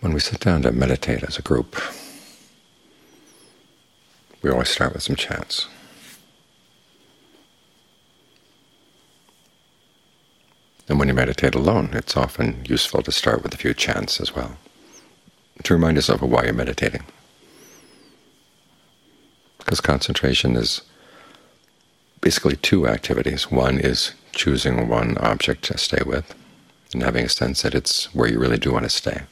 When we sit down to meditate as a group, we always start with some chants. And when you meditate alone, it's often useful to start with a few chants as well, to remind yourself of why you're meditating. Because concentration is basically two activities. One is choosing one object to stay with and having a sense that it's where you really do want to stay.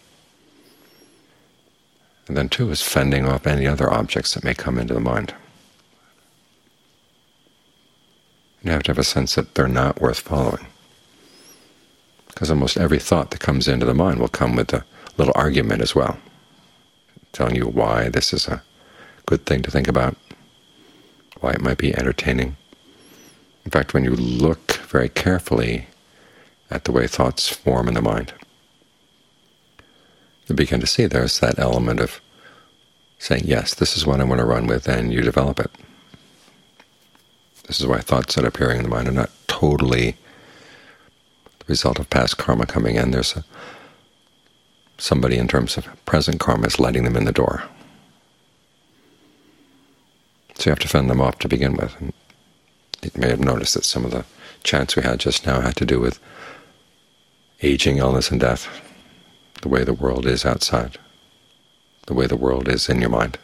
And then two is fending off any other objects that may come into the mind. You have to have a sense that they're not worth following. Because almost every thought that comes into the mind will come with a little argument as well, telling you why this is a good thing to think about, why it might be entertaining. In fact, when you look very carefully at the way thoughts form in the mind, you begin to see there's that element of saying, yes, this is what I want to run with, and you develop it. This is why thoughts that are appearing in the mind are not totally the result of past karma coming in. There's a, somebody in terms of present karma is letting them in the door. So you have to fend them off to begin with. And you may have noticed that some of the chants we had just now had to do with aging, illness, and death the way the world is outside, the way the world is in your mind.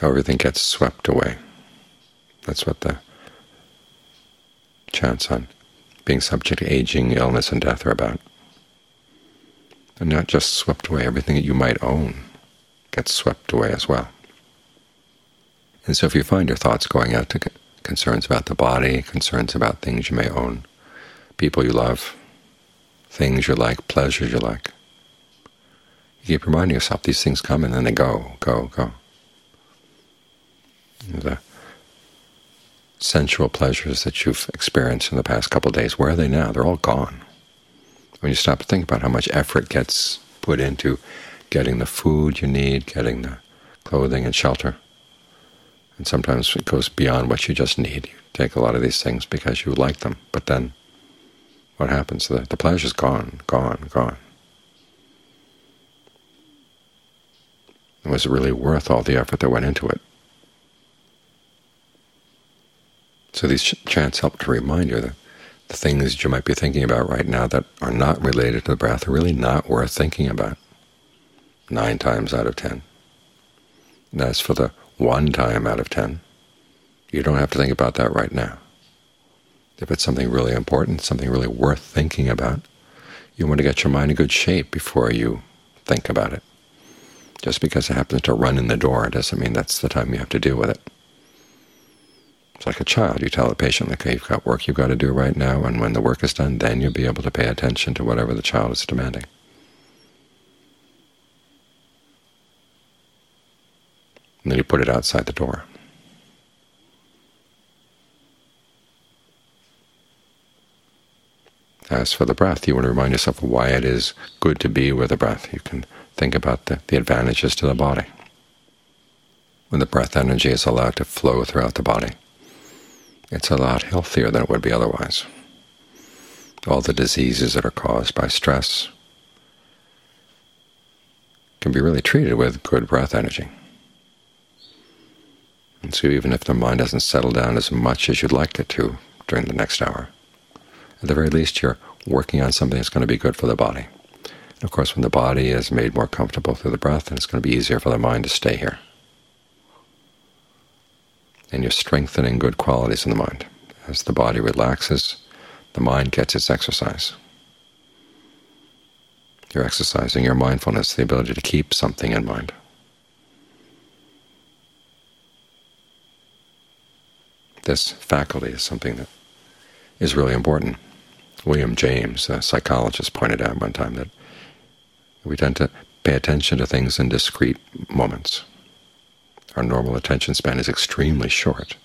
How everything gets swept away. That's what the chants on being subject to aging, illness, and death are about. And not just swept away, everything that you might own gets swept away as well. And so if you find your thoughts going out to concerns about the body, concerns about things you may own, people you love, things you like, pleasures you like. You keep reminding yourself these things come and then they go, go, go. The sensual pleasures that you've experienced in the past couple of days, where are they now? They're all gone. When you stop to think about how much effort gets put into getting the food you need, getting the clothing and shelter, and sometimes it goes beyond what you just need. You take a lot of these things because you like them, but then what happens? The, the pleasure's gone, gone, gone. It was it really worth all the effort that went into it. So these ch chants help to remind you that the things that you might be thinking about right now that are not related to the breath are really not worth thinking about nine times out of ten. And as for the one time out of ten, you don't have to think about that right now. If it's something really important, something really worth thinking about, you want to get your mind in good shape before you think about it. Just because it happens to run in the door doesn't mean that's the time you have to deal with it. It's like a child. You tell the patient, okay, you've got work you've got to do right now, and when the work is done, then you'll be able to pay attention to whatever the child is demanding. And then you put it outside the door. As for the breath, you want to remind yourself of why it is good to be with the breath. You can think about the, the advantages to the body. When the breath energy is allowed to flow throughout the body, it's a lot healthier than it would be otherwise. All the diseases that are caused by stress can be really treated with good breath energy. And so even if the mind doesn't settle down as much as you'd like it to during the next hour, at the very least you're working on something that's going to be good for the body. And of course, when the body is made more comfortable through the breath, then it's going to be easier for the mind to stay here. And you're strengthening good qualities in the mind. As the body relaxes, the mind gets its exercise. You're exercising your mindfulness, the ability to keep something in mind. This faculty is something that is really important. William James, a psychologist, pointed out one time that we tend to pay attention to things in discrete moments. Our normal attention span is extremely short,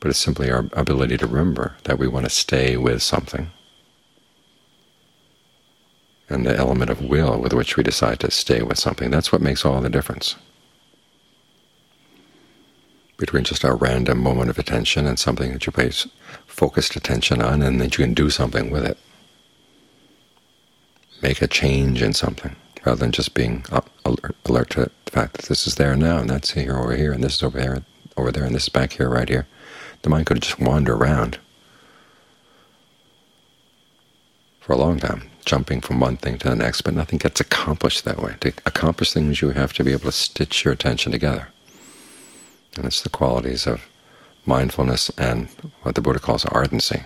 but it's simply our ability to remember that we want to stay with something, and the element of will with which we decide to stay with something. That's what makes all the difference between just a random moment of attention and something that you place focused attention on and that you can do something with it. make a change in something, rather than just being alert, alert to the fact that this is there now, and that's here over here, and this is over here, over there, and this is back here, right here. The mind could just wander around for a long time, jumping from one thing to the next, but nothing gets accomplished that way. To accomplish things, you have to be able to stitch your attention together. And it's the qualities of mindfulness and what the Buddha calls ardency.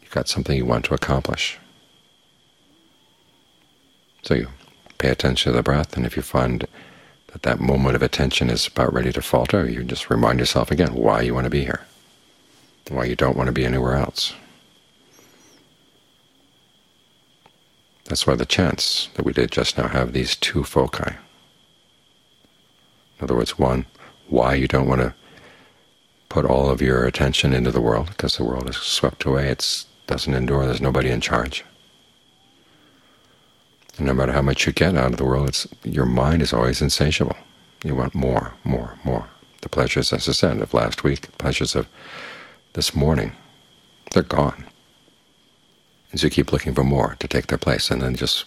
You've got something you want to accomplish. So you pay attention to the breath, and if you find that that moment of attention is about ready to falter, you just remind yourself again why you want to be here, why you don't want to be anywhere else. That's why the chants that we did just now have these two foci. In other words, one, why you don't want to put all of your attention into the world, because the world is swept away, it doesn't endure, there's nobody in charge. And no matter how much you get out of the world, it's, your mind is always insatiable. You want more, more, more. The pleasures, as I said, of last week, pleasures of this morning, they're gone. And so you keep looking for more to take their place, and then just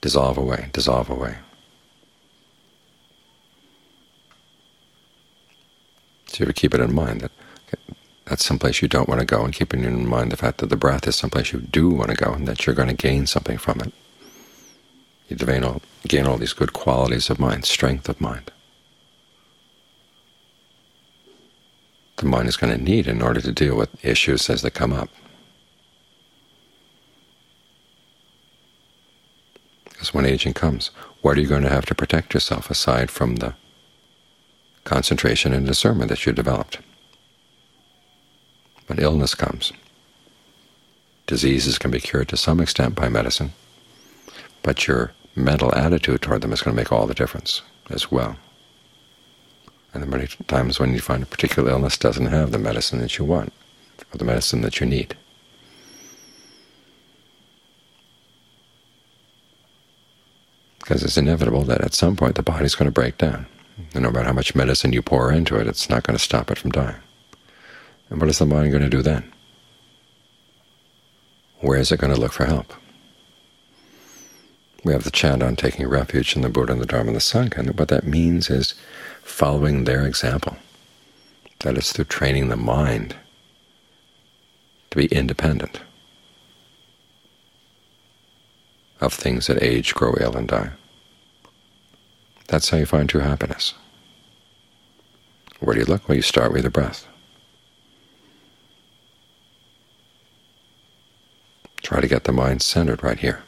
dissolve away, dissolve away. So you have to keep it in mind that that's someplace you don't want to go, and keeping in mind the fact that the breath is someplace you do want to go, and that you're going to gain something from it. You gain all, gain all these good qualities of mind, strength of mind. The mind is going to need in order to deal with issues as they come up. Because when aging comes, what are you going to have to protect yourself aside from the concentration and discernment that you developed? When illness comes, diseases can be cured to some extent by medicine, but your mental attitude toward them is going to make all the difference as well. And there are many times when you find a particular illness doesn't have the medicine that you want, or the medicine that you need. Because it's inevitable that at some point the body's going to break down. And no matter how much medicine you pour into it, it's not going to stop it from dying. And what is the mind going to do then? Where is it going to look for help? We have the chant on taking refuge in the Buddha and the Dharma and the Sangha, and what that means is following their example. That is through training the mind to be independent of things that age, grow ill, and die. That's how you find true happiness. Where do you look? Well, you start with the breath. Try to get the mind centered right here.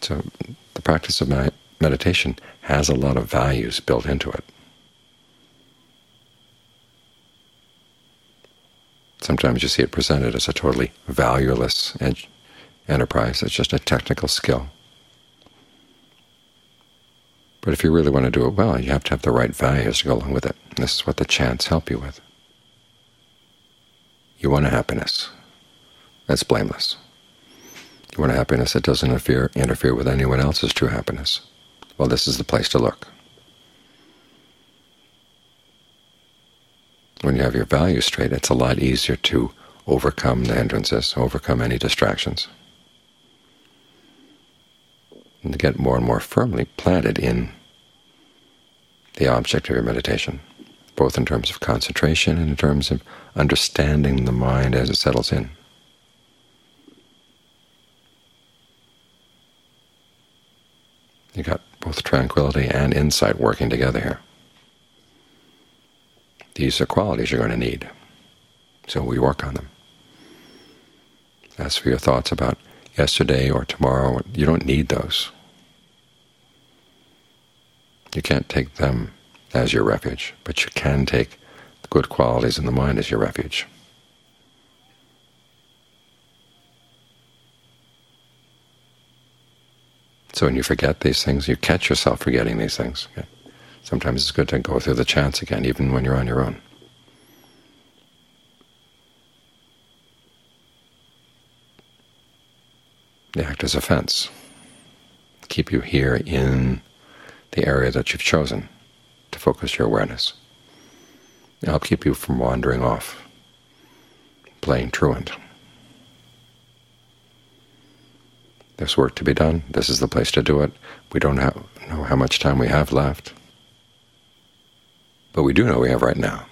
So the practice of meditation has a lot of values built into it. Sometimes you see it presented as a totally valueless enterprise. It's just a technical skill. But if you really want to do it well, you have to have the right values to go along with it. This is what the chants help you with. You want a happiness that's blameless. You want a happiness that doesn't interfere, interfere with anyone else's true happiness. Well, this is the place to look. When you have your values straight, it's a lot easier to overcome the hindrances, overcome any distractions, and to get more and more firmly planted in the object of your meditation, both in terms of concentration and in terms of understanding the mind as it settles in. You got both tranquility and insight working together here. These are qualities you're going to need, so we work on them. As for your thoughts about yesterday or tomorrow, you don't need those. You can't take them as your refuge, but you can take the good qualities in the mind as your refuge. So when you forget these things, you catch yourself forgetting these things. Okay? Sometimes it's good to go through the chants again, even when you're on your own. They act as a fence, keep you here in the area that you've chosen to focus your awareness. It'll keep you from wandering off, playing truant. There's work to be done. This is the place to do it. We don't know how much time we have left, but we do know we have right now.